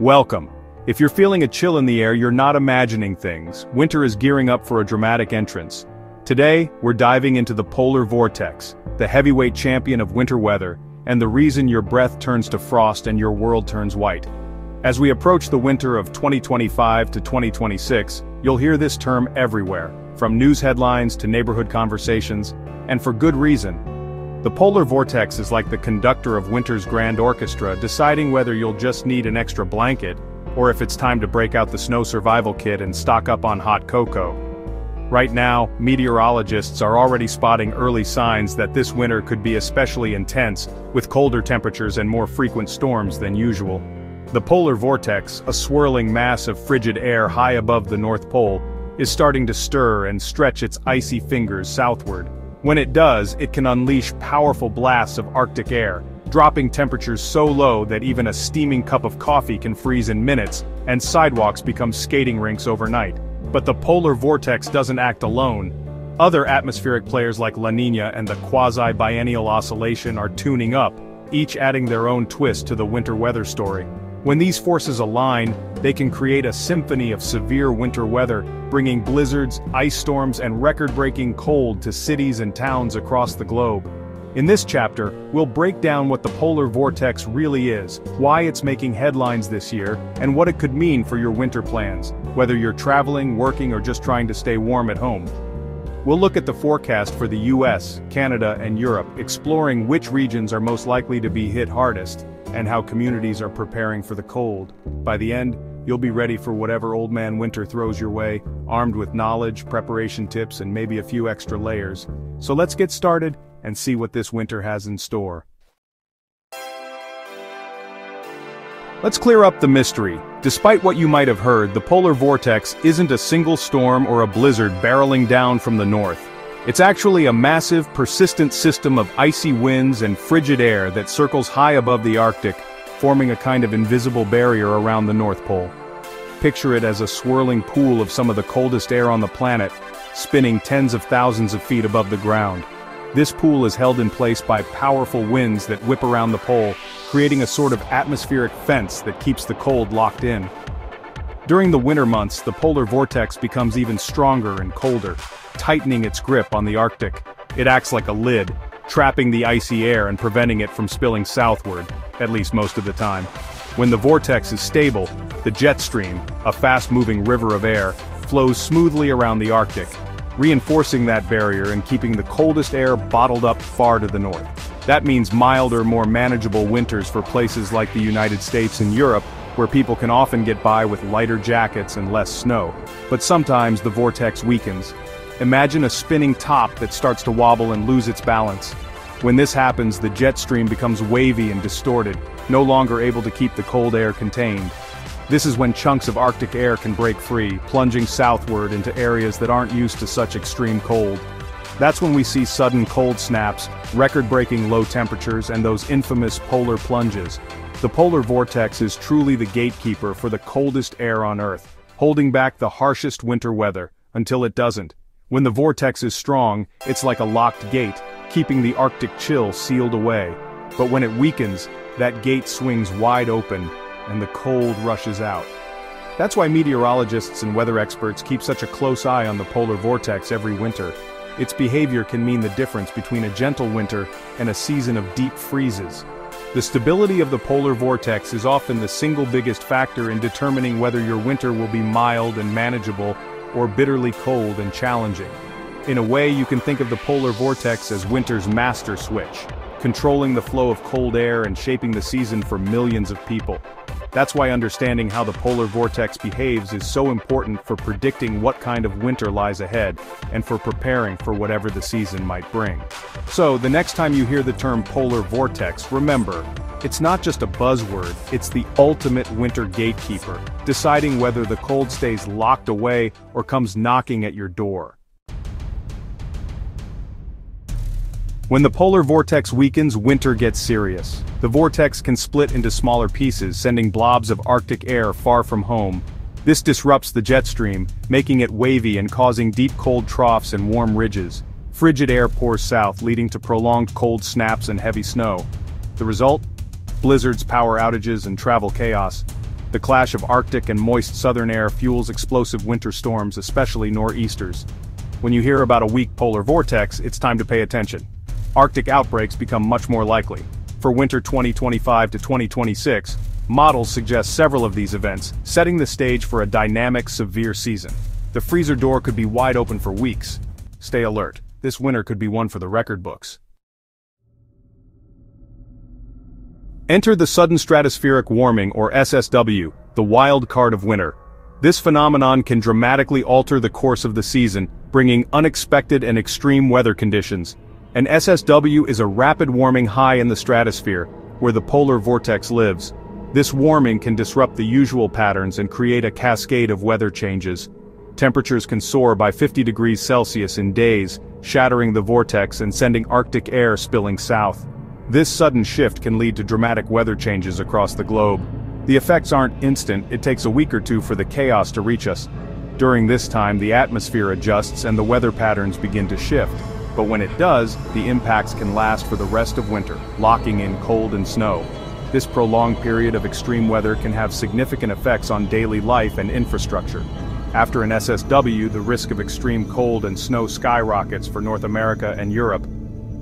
Welcome. If you're feeling a chill in the air you're not imagining things, winter is gearing up for a dramatic entrance. Today, we're diving into the polar vortex, the heavyweight champion of winter weather, and the reason your breath turns to frost and your world turns white. As we approach the winter of 2025 to 2026, you'll hear this term everywhere, from news headlines to neighborhood conversations, and for good reason. The polar vortex is like the conductor of winter's grand orchestra deciding whether you'll just need an extra blanket, or if it's time to break out the snow survival kit and stock up on hot cocoa. Right now, meteorologists are already spotting early signs that this winter could be especially intense, with colder temperatures and more frequent storms than usual. The polar vortex, a swirling mass of frigid air high above the North Pole, is starting to stir and stretch its icy fingers southward. When it does, it can unleash powerful blasts of Arctic air, dropping temperatures so low that even a steaming cup of coffee can freeze in minutes, and sidewalks become skating rinks overnight. But the polar vortex doesn't act alone. Other atmospheric players like La Niña and the quasi-biennial oscillation are tuning up, each adding their own twist to the winter weather story. When these forces align, they can create a symphony of severe winter weather, bringing blizzards, ice storms and record-breaking cold to cities and towns across the globe. In this chapter, we'll break down what the polar vortex really is, why it's making headlines this year, and what it could mean for your winter plans, whether you're traveling, working or just trying to stay warm at home. We'll look at the forecast for the US, Canada and Europe, exploring which regions are most likely to be hit hardest, and how communities are preparing for the cold. By the end, you'll be ready for whatever Old Man Winter throws your way, armed with knowledge, preparation tips, and maybe a few extra layers. So let's get started and see what this winter has in store. Let's clear up the mystery. Despite what you might have heard, the polar vortex isn't a single storm or a blizzard barreling down from the north. It's actually a massive, persistent system of icy winds and frigid air that circles high above the Arctic, forming a kind of invisible barrier around the North Pole. Picture it as a swirling pool of some of the coldest air on the planet, spinning tens of thousands of feet above the ground. This pool is held in place by powerful winds that whip around the pole, creating a sort of atmospheric fence that keeps the cold locked in. During the winter months, the polar vortex becomes even stronger and colder, tightening its grip on the Arctic. It acts like a lid, trapping the icy air and preventing it from spilling southward, at least most of the time. When the vortex is stable, the jet stream, a fast-moving river of air, flows smoothly around the Arctic, reinforcing that barrier and keeping the coldest air bottled up far to the north. That means milder, more manageable winters for places like the United States and Europe, where people can often get by with lighter jackets and less snow. But sometimes the vortex weakens, Imagine a spinning top that starts to wobble and lose its balance. When this happens the jet stream becomes wavy and distorted, no longer able to keep the cold air contained. This is when chunks of Arctic air can break free, plunging southward into areas that aren't used to such extreme cold. That's when we see sudden cold snaps, record-breaking low temperatures and those infamous polar plunges. The polar vortex is truly the gatekeeper for the coldest air on Earth, holding back the harshest winter weather, until it doesn't. When the vortex is strong, it's like a locked gate, keeping the Arctic chill sealed away. But when it weakens, that gate swings wide open, and the cold rushes out. That's why meteorologists and weather experts keep such a close eye on the polar vortex every winter. Its behavior can mean the difference between a gentle winter and a season of deep freezes. The stability of the polar vortex is often the single biggest factor in determining whether your winter will be mild and manageable or bitterly cold and challenging. In a way you can think of the polar vortex as winter's master switch, controlling the flow of cold air and shaping the season for millions of people. That's why understanding how the polar vortex behaves is so important for predicting what kind of winter lies ahead, and for preparing for whatever the season might bring. So, the next time you hear the term polar vortex, remember, it's not just a buzzword, it's the ultimate winter gatekeeper, deciding whether the cold stays locked away or comes knocking at your door. When the polar vortex weakens, winter gets serious. The vortex can split into smaller pieces, sending blobs of Arctic air far from home. This disrupts the jet stream, making it wavy and causing deep cold troughs and warm ridges. Frigid air pours south, leading to prolonged cold snaps and heavy snow. The result? Blizzards, power outages, and travel chaos. The clash of Arctic and moist southern air fuels explosive winter storms especially nor'easters. When you hear about a weak polar vortex, it's time to pay attention. Arctic outbreaks become much more likely. For winter 2025 to 2026, models suggest several of these events, setting the stage for a dynamic, severe season. The freezer door could be wide open for weeks. Stay alert, this winter could be one for the record books. Enter the sudden stratospheric warming or SSW, the wild card of winter. This phenomenon can dramatically alter the course of the season, bringing unexpected and extreme weather conditions. An SSW is a rapid warming high in the stratosphere, where the polar vortex lives. This warming can disrupt the usual patterns and create a cascade of weather changes. Temperatures can soar by 50 degrees Celsius in days, shattering the vortex and sending Arctic air spilling south. This sudden shift can lead to dramatic weather changes across the globe. The effects aren't instant, it takes a week or two for the chaos to reach us. During this time the atmosphere adjusts and the weather patterns begin to shift. But when it does, the impacts can last for the rest of winter, locking in cold and snow. This prolonged period of extreme weather can have significant effects on daily life and infrastructure. After an SSW, the risk of extreme cold and snow skyrockets for North America and Europe,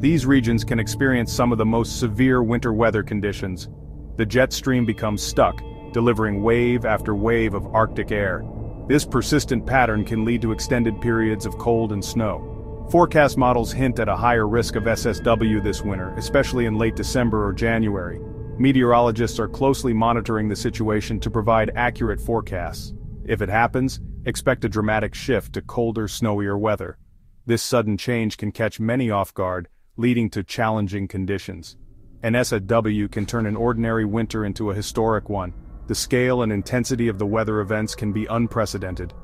these regions can experience some of the most severe winter weather conditions. The jet stream becomes stuck, delivering wave after wave of Arctic air. This persistent pattern can lead to extended periods of cold and snow. Forecast models hint at a higher risk of SSW this winter, especially in late December or January. Meteorologists are closely monitoring the situation to provide accurate forecasts. If it happens, expect a dramatic shift to colder, snowier weather. This sudden change can catch many off guard, leading to challenging conditions. An SSW can turn an ordinary winter into a historic one. The scale and intensity of the weather events can be unprecedented.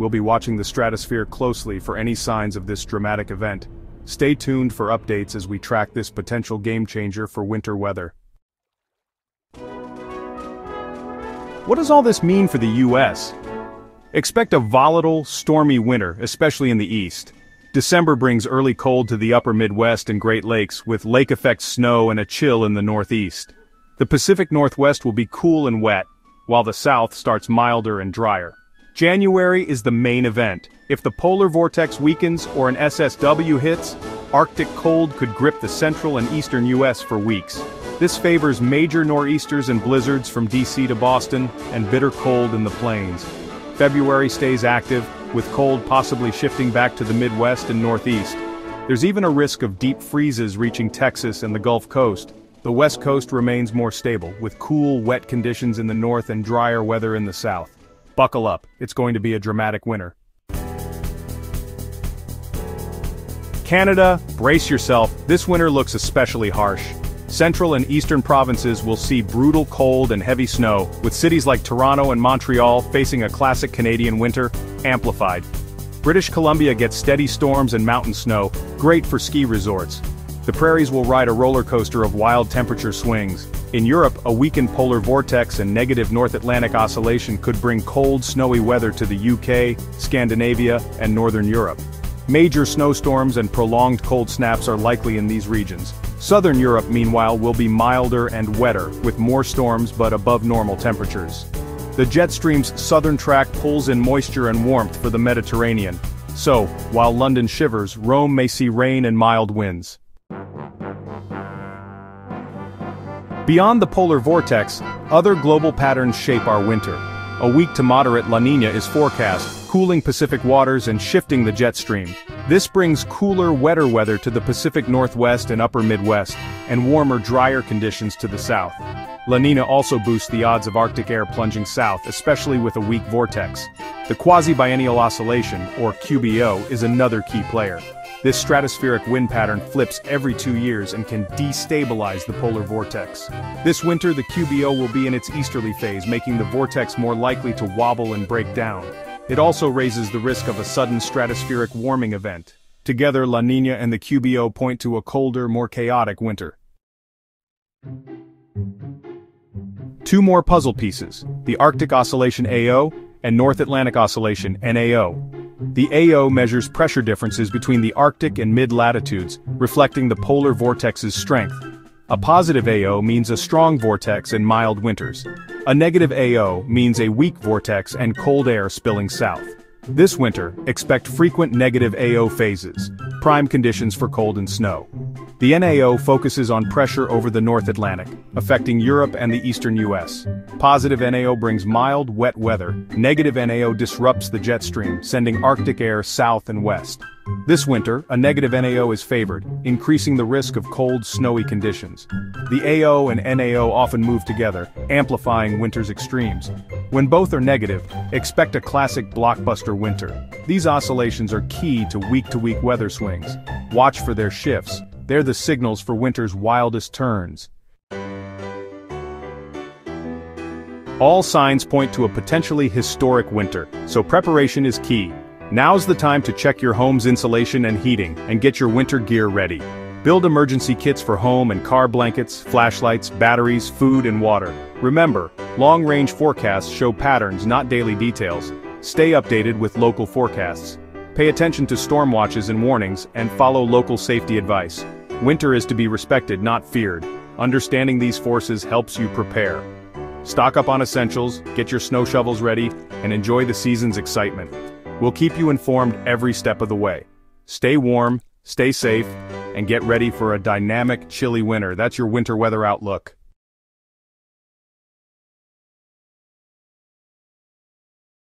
We'll be watching the stratosphere closely for any signs of this dramatic event. Stay tuned for updates as we track this potential game changer for winter weather. What does all this mean for the US? Expect a volatile, stormy winter, especially in the east. December brings early cold to the upper Midwest and Great Lakes with lake-effect snow and a chill in the northeast. The Pacific Northwest will be cool and wet, while the south starts milder and drier. January is the main event. If the polar vortex weakens or an SSW hits, Arctic cold could grip the central and eastern U.S. for weeks. This favors major nor'easters and blizzards from D.C. to Boston, and bitter cold in the plains. February stays active, with cold possibly shifting back to the Midwest and Northeast. There's even a risk of deep freezes reaching Texas and the Gulf Coast. The West Coast remains more stable, with cool, wet conditions in the north and drier weather in the south. Buckle up, it's going to be a dramatic winter. Canada, brace yourself, this winter looks especially harsh. Central and eastern provinces will see brutal cold and heavy snow, with cities like Toronto and Montreal facing a classic Canadian winter, amplified. British Columbia gets steady storms and mountain snow, great for ski resorts. The prairies will ride a roller coaster of wild temperature swings. In Europe, a weakened polar vortex and negative North Atlantic oscillation could bring cold, snowy weather to the UK, Scandinavia, and Northern Europe. Major snowstorms and prolonged cold snaps are likely in these regions. Southern Europe meanwhile will be milder and wetter, with more storms but above normal temperatures. The jet stream's southern track pulls in moisture and warmth for the Mediterranean. So, while London shivers, Rome may see rain and mild winds. Beyond the polar vortex, other global patterns shape our winter. A weak to moderate La Nina is forecast, cooling Pacific waters and shifting the jet stream. This brings cooler, wetter weather to the Pacific Northwest and Upper Midwest, and warmer, drier conditions to the south. La Nina also boosts the odds of Arctic air plunging south, especially with a weak vortex. The quasi-biennial oscillation, or QBO, is another key player. This stratospheric wind pattern flips every two years and can destabilize the polar vortex. This winter the QBO will be in its easterly phase making the vortex more likely to wobble and break down. It also raises the risk of a sudden stratospheric warming event. Together La Nina and the QBO point to a colder, more chaotic winter. Two more puzzle pieces, the Arctic Oscillation AO and North Atlantic Oscillation NAO. The AO measures pressure differences between the Arctic and mid-latitudes, reflecting the polar vortex's strength. A positive AO means a strong vortex and mild winters. A negative AO means a weak vortex and cold air spilling south. This winter, expect frequent negative AO phases, prime conditions for cold and snow. The NAO focuses on pressure over the North Atlantic, affecting Europe and the eastern US. Positive NAO brings mild, wet weather, negative NAO disrupts the jet stream, sending Arctic air south and west. This winter, a negative NAO is favored, increasing the risk of cold, snowy conditions. The AO and NAO often move together, amplifying winter's extremes. When both are negative, expect a classic blockbuster winter. These oscillations are key to week-to-week -week weather swings. Watch for their shifts, they're the signals for winter's wildest turns. All signs point to a potentially historic winter, so preparation is key. Now's the time to check your home's insulation and heating, and get your winter gear ready. Build emergency kits for home and car blankets, flashlights, batteries, food and water. Remember, long-range forecasts show patterns not daily details. Stay updated with local forecasts. Pay attention to storm watches and warnings, and follow local safety advice. Winter is to be respected, not feared. Understanding these forces helps you prepare. Stock up on essentials, get your snow shovels ready, and enjoy the season's excitement. We'll keep you informed every step of the way. Stay warm, stay safe, and get ready for a dynamic, chilly winter. That's your winter weather outlook.